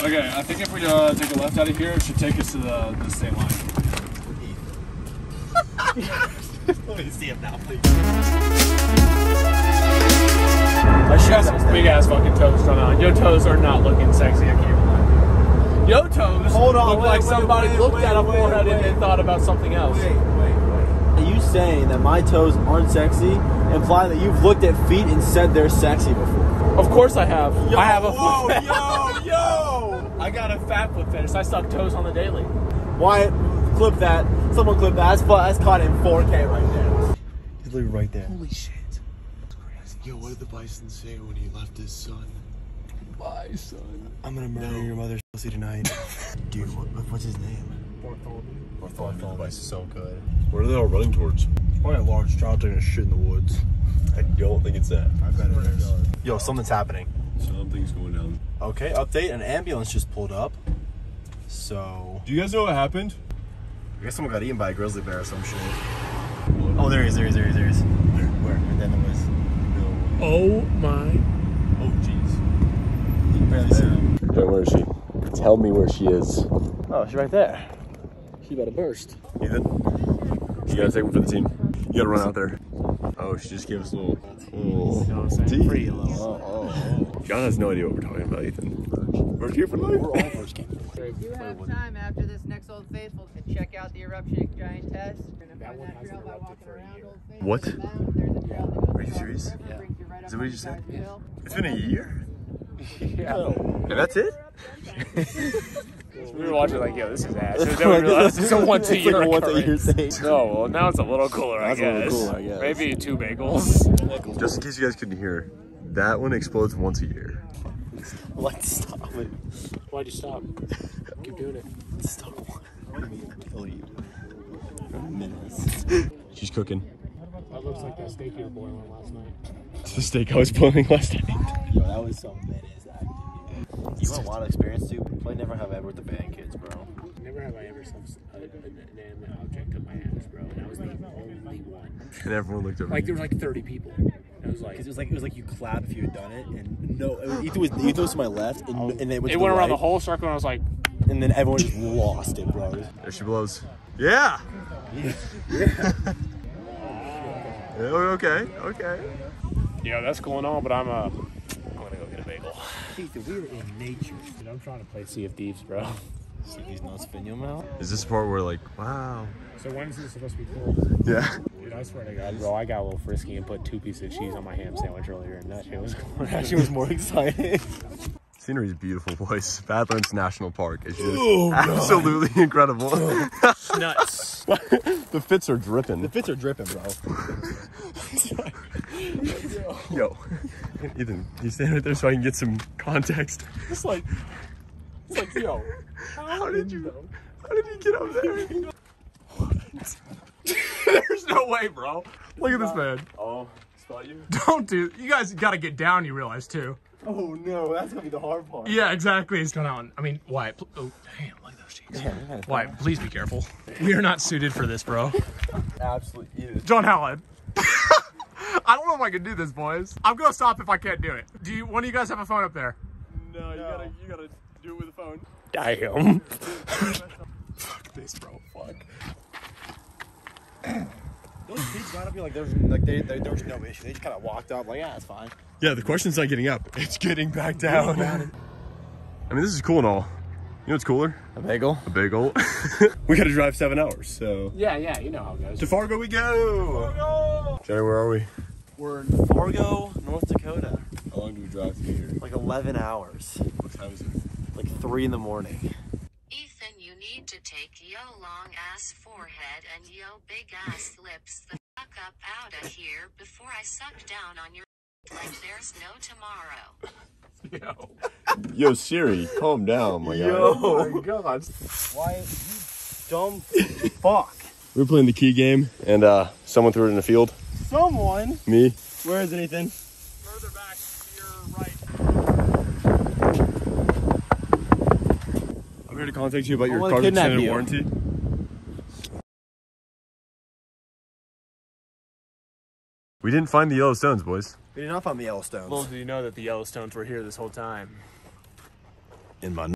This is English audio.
Okay, I think if we uh, take a left out of here, it should take us to the, the state line. Let me see him now, please. I should have some big ass fucking toes going on. Your toes are not looking sexy. I can't lie. Your toes Hold on, look wait, like wait, somebody wait, looked wait, at a wait, forehead and wait. then thought about something else. Wait, wait, wait. Are you saying that my toes aren't sexy, implying that you've looked at feet and said they're sexy before? Of course I have. I have a whoa, foot. yo, yo! I got a fat foot fetish. I suck toes on the daily. Why? clip that. Someone clip that. That's, that's caught in 4K right there. He's literally right there. Holy shit. Yo, what did the bison say when he left his son? My son. I'm gonna murder your mother's pussy tonight. Dude, what, what's his name? Bartholomew. The bison is so good. What are they all running towards? Probably a large child taking a shit in the woods. I don't think it's that. I bet it is. Yo, something's happening. Something's going down. Okay, update. An ambulance just pulled up. So, Do you guys know what happened? I guess someone got eaten by a grizzly bear or some shit. Oh, there he is, there he is, there he is, there he is. Where? Where? Right there in. No. Oh my. Oh, jeez. You can barely see him. Okay, where is she? Tell me where she is. Oh, she's right there. She about to burst. Ethan, you gotta take one for the team. You gotta run out there. Oh, she just gave us a little. little You know what I'm saying? tea. Free little. Oh, oh, oh. John has no idea what we're talking about, Ethan. We're here for life. We're all first game. You have time after this next Old Faithful to check out the eruption giant test. You're that trail by walking around Old Faithful. What? There's a trail that goes Are you serious? river, brings you right Is up that what you just said? side of the hill. It's been a year. Yeah. And that's it? We were watching like, yo, this is ass. And then we realized it's a once a It's like year a once a year occurrence. thing. No, well, now it's a little cooler, That's a I little cooler, I guess. Maybe two bagels. Just in case you guys couldn't hear, that one explodes once a year. Like, stop it. Why'd you stop? Keep doing it. Stop. What do you mean? Kill you. Menace. She's cooking. That looks like that steak you were boiling last night. It's the steak I was boiling last night. Yo, that was some menace acting. You want a lot of experience too? Play Never Have I Ever with the band kids, bro. Never have I ever sucked a, an inanimate object up my ass, bro. And I was the only one. And everyone looked at me. Like, there were like 30 people. It was like, Because it was like it was like you clap if you had done it, and no, it was, Ethan was Ethan was to my left, and, and then it went, it went the around the whole circle and I was like, and then everyone just lost it, bro. There she blows. Yeah. yeah. okay. Okay. yeah, that's going on, but I'm, uh, I'm gonna go get a bagel. we are in nature. Dude, I'm trying to play Sea of Thieves, bro. See these nuts spin your mouth. Is this the part where like, wow? So when's this supposed to be cool? Yeah. Dude, I swear to God, bro, I got a little frisky and put two pieces of cheese on my ham sandwich earlier, and that shit was cool. That shit was more exciting. Scenery is beautiful, boys. Badlands National Park is just oh, absolutely incredible. nuts. the fits are dripping. The fits are dripping, bro. Yo, Ethan, you stand right there so I can get some context. It's like, it's like, yo, How did you? How did you get up there? What? there's no way, bro. Look at this man. Oh, spot you? Don't do. You guys got to get down. You realize too. Oh no, that's gonna be the hard part. Yeah, exactly. It's going on. I mean, Wyatt. Pl- oh, damn! Look at those cheeks. Wyatt, please be careful. We are not suited for this, bro. Absolutely. John Howland. I don't know if I can do this, boys. I'm gonna stop if I can't do it. Do you? One of you guys have a phone up there? No, you gotta, you gotta do it with a phone. Damn. Fuck this, bro. Fuck. Those kids got up here like there's like they, they, there was no issue. They just kind of walked up like yeah, it's fine. Yeah, the question's not getting up; it's getting back down. I mean, this is cool and all. You know what's cooler? A bagel. A bagel. we gotta drive seven hours, so Yeah, yeah, you know how it goes. to Fargo we go. Jenny, where are we? We're in Fargo, North Dakota. How long do we drive to get here? Like 11 hours. What time is it? Like three in the morning. Ethan, you need to take yo long ass forehead and yo big ass lips the fuck up out of here before I suck down on your like there's no tomorrow. Yo. Yo, Siri, calm down, my god. Yo. my God. Why, you dumb fuck. We were playing the key game, and uh, someone threw it in the field. Someone. Me. Where is it, Ethan? Further back to your right. I'm here to contact you about your wanna car's extended you. warranty. We didn't find the Yellowstones, boys. We did not find the Yellowstones. Little do you know that the Yellowstones were here this whole time. In my